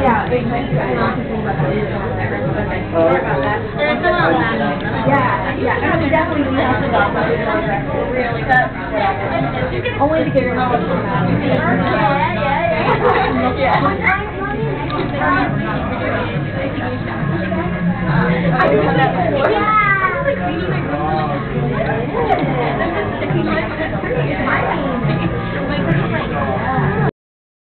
Yeah. Yeah, yeah, definitely to. Really, but, yeah. Only get your mom. I do have that. I mean,